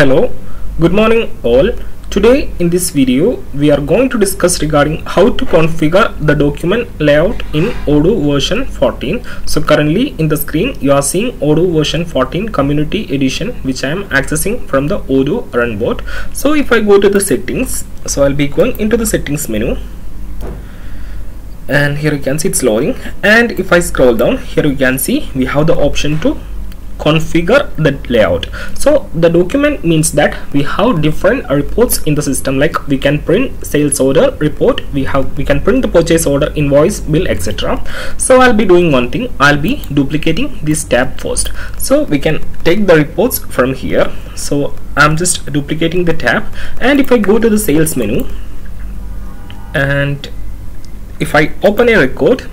Hello, good morning all. Today in this video we are going to discuss regarding how to configure the document layout in Odoo version 14. So currently in the screen you are seeing Odoo version 14 community edition which I am accessing from the Odoo runbot. So if I go to the settings, so I'll be going into the settings menu and here you can see it's loading and if I scroll down here you can see we have the option to configure the layout. So the document means that we have different reports in the system. Like we can print sales order report we have we can print the purchase order invoice bill etc so i'll be doing one thing. I'll be duplicating this tab first. So we can take the reports from here. So i'm just duplicating the tab. And if i go to the sales menu and if i open a record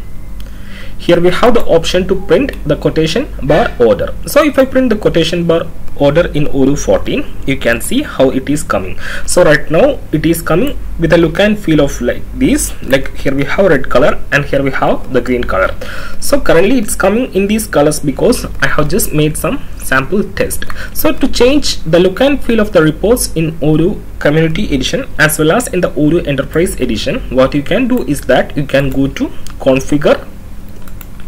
here we have the option to print the quotation bar order. So if I print the quotation bar order in Odoo 14 you can see how it is coming. So right now it is coming with a look and feel of like this. Like here we have red color and here we have the green color. So currently it's coming in these colors because I have just made some sample test. So to change the look and feel of the reports in Odoo community edition as well as in the Odoo enterprise edition what you can do is that you can go to configure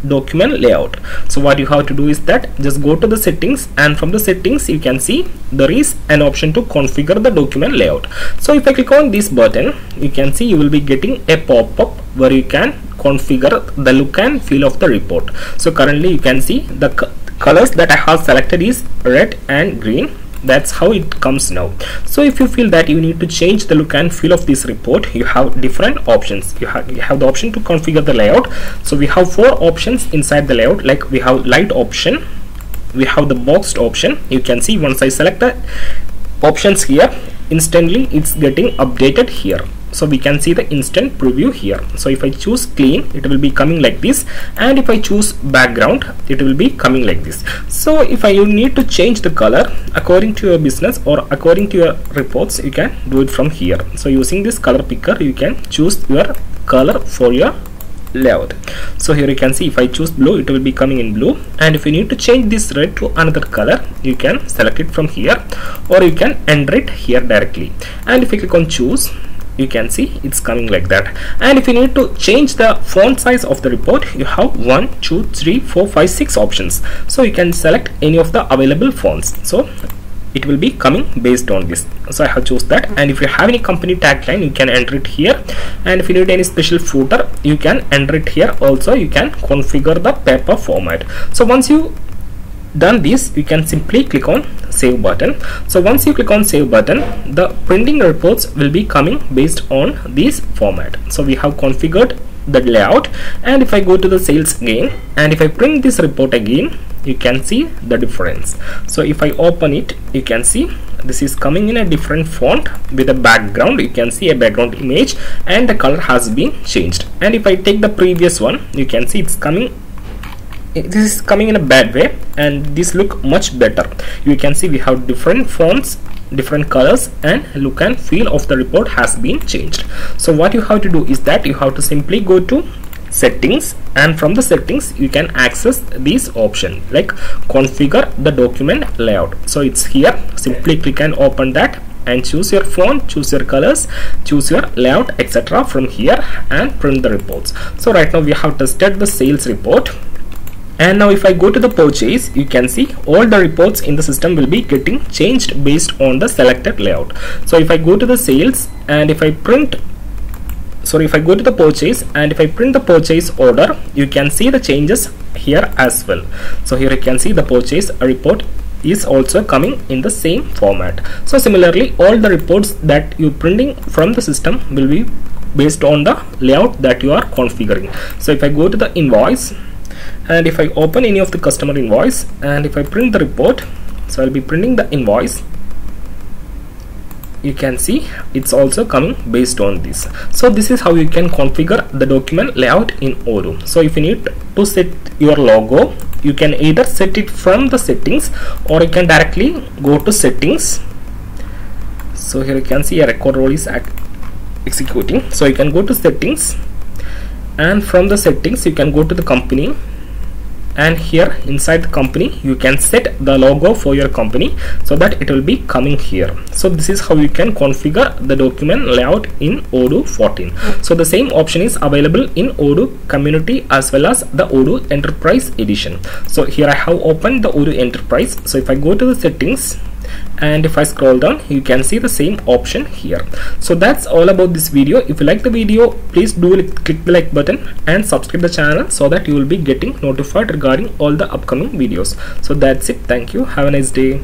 document layout. So what you have to do is that just go to the settings and from the settings you can see there is an option to configure the document layout. So if I click on this button you can see you will be getting a pop-up where you can configure the look and feel of the report. So currently you can see the colors that I have selected is red and green that's how it comes now. So if you feel that you need to change the look and feel of this report you have different options. You have, you have the option to configure the layout. So we have four options inside the layout. Like we have light option. We have the boxed option. You can see once I select the options here instantly it's getting updated here so we can see the instant preview here. So if I choose clean it will be coming like this. And if I choose background it will be coming like this. So if I you need to change the color according to your business or according to your reports you can do it from here. So using this color picker you can choose your color for your layout. So here you can see if I choose blue it will be coming in blue. And if you need to change this red to another color you can select it from here. Or you can enter it here directly. And if you click on choose you can see it's coming like that. And if you need to change the font size of the report you have one two three four five six options. So you can select any of the available fonts. So it will be coming based on this. So i have chose that. Mm-hmm. And if you have any company tagline you can enter it here. And if you need any special footer you can enter it here. Also you can configure the paper format. So once you done this you can simply click on save button. So once you click on save button the printing reports will be coming based on this format. So we have configured the layout. And if I go to the sales again and if I print this report again you can see the difference. So if I open it you can see this is coming in a different font with a background. You can see a background image and the color has been changed. And if I take the previous one you can see it's coming this is coming in a bad way and this look much better. You can see we have different fonts different colors and look and feel of the report has been changed. So what you have to do is that you have to simply go to settings and from the settings you can access this option like configure the document layout. So it's here. Simply click and open that and choose your font choose your colors choose your layout etc from here and print the reports. So right now we have tested the sales report and now if I go to the purchase you can see all the reports in the system will be getting changed based on the selected layout. So if I go to the sales and if I print sorry if I go to the purchase and if I print the purchase order you can see the changes here as well. So here you can see the purchase report is also coming in the same format. So similarly all the reports that you printing from the system will be based on the layout that you are configuring. So if I go to the invoice and if I open any of the customer invoice and if I print the report so I'll be printing the invoice. You can see it's also coming based on this. So this is how you can configure the document layout in Odoo. So if you need to set your logo you can either set it from the settings or you can directly go to settings. So here you can see a record role is executing. So you can go to settings and from the settings you can go to the company and here inside the company you can set the logo for your company so that it will be coming here. So this is how you can configure the document layout in odoo 14 so the same option is available in odoo community as well as the odoo enterprise edition. So here i have opened the odoo enterprise. So if i go to the settings and if I scroll down you can see the same option here. So that's all about this video. If you like the video please do click the like button and subscribe the channel so that you will be getting notified regarding all the upcoming videos. So that's it. Thank you. Have a nice day